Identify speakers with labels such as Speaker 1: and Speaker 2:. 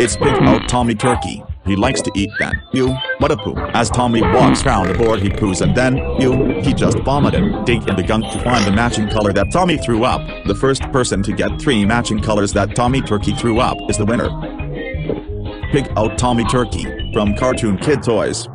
Speaker 1: It's Pig Out Tommy Turkey. He likes to eat that. You, what a poo. As Tommy walks round the board he poos and then, you, he just vomited. Dig in the gunk to find the matching color that Tommy threw up. The first person to get three matching colors that Tommy Turkey threw up is the winner. Pig Out Tommy Turkey, from Cartoon Kid Toys.